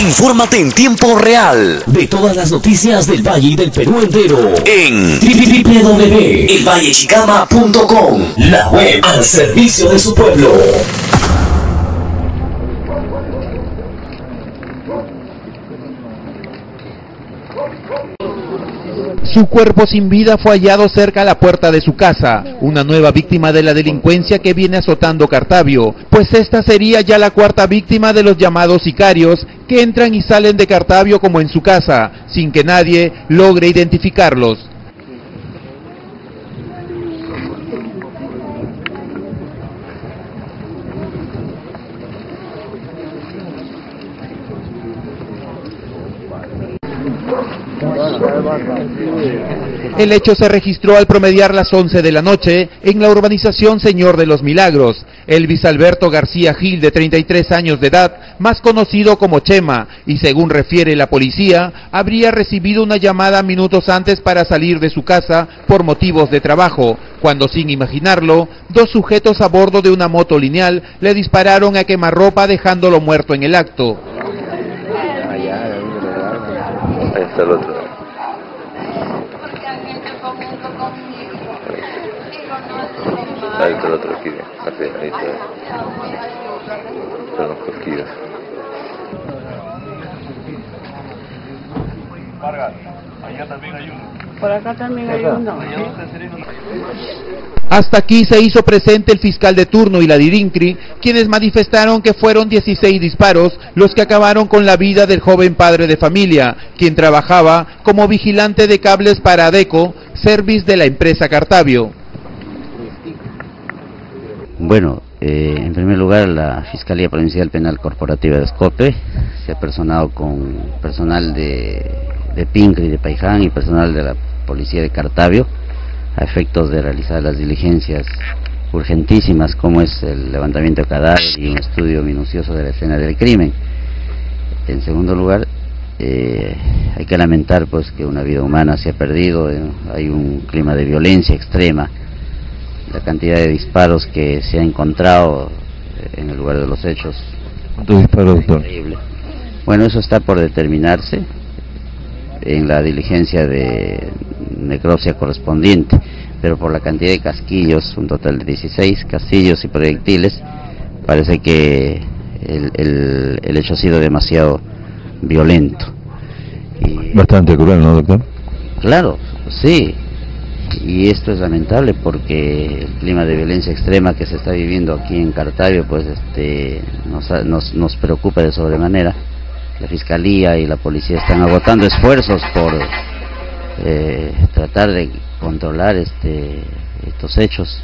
Infórmate en tiempo real. De todas las noticias del Valle y del Perú entero. En www.elvallechicama.com, la web al servicio de su pueblo. Su cuerpo sin vida fue hallado cerca a la puerta de su casa, una nueva víctima de la delincuencia que viene azotando Cartavio, pues esta sería ya la cuarta víctima de los llamados sicarios que entran y salen de Cartavio como en su casa, sin que nadie logre identificarlos. El hecho se registró al promediar las 11 de la noche en la urbanización Señor de los Milagros. Elvis Alberto García Gil, de 33 años de edad, más conocido como Chema, y según refiere la policía, habría recibido una llamada minutos antes para salir de su casa por motivos de trabajo, cuando sin imaginarlo, dos sujetos a bordo de una moto lineal le dispararon a quemarropa dejándolo muerto en el acto. Ahí está el otro. Ahí está el otro aquí, así, ahí está. Están los cosquillos. Por acá también hay uno. Hasta aquí se hizo presente el fiscal de turno y la Dirincri, quienes manifestaron que fueron 16 disparos los que acabaron con la vida del joven padre de familia, quien trabajaba como vigilante de cables para ADECO, service de la empresa Cartavio. Bueno, eh, en primer lugar, la Fiscalía Provincial Penal Corporativa de Escote se ha personado con personal de, de Pincre y de Paiján y personal de la Policía de Cartavio a efectos de realizar las diligencias urgentísimas como es el levantamiento de cadáver y un estudio minucioso de la escena del crimen. En segundo lugar, eh, hay que lamentar pues que una vida humana se ha perdido, eh, hay un clima de violencia extrema, la cantidad de disparos que se ha encontrado eh, en el lugar de los hechos. ¿Cuántos disparos, doctor? Increíble. Bueno, eso está por determinarse en la diligencia de necropsia correspondiente, pero por la cantidad de casquillos, un total de 16 casquillos y proyectiles, parece que el, el, el hecho ha sido demasiado violento. Y, Bastante cruel, ¿no, doctor? Claro, sí. Y esto es lamentable porque el clima de violencia extrema que se está viviendo aquí en Cartavio, pues este, nos, nos, nos preocupa de sobremanera. La fiscalía y la policía están agotando esfuerzos por eh, tratar de controlar este, estos hechos.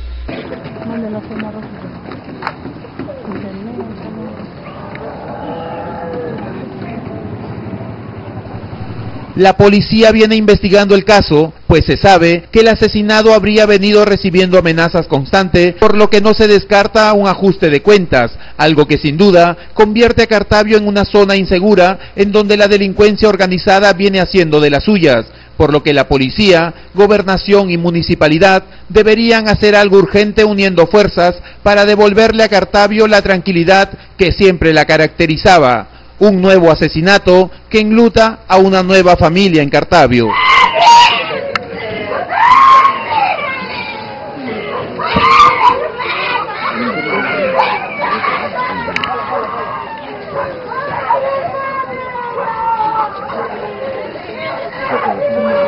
La policía viene investigando el caso, pues se sabe que el asesinado habría venido recibiendo amenazas constantes, por lo que no se descarta un ajuste de cuentas, algo que sin duda convierte a Cartavio en una zona insegura en donde la delincuencia organizada viene haciendo de las suyas, por lo que la policía, gobernación y municipalidad deberían hacer algo urgente uniendo fuerzas para devolverle a Cartavio la tranquilidad que siempre la caracterizaba un nuevo asesinato que enluta a una nueva familia en Cartavio. Obrigado.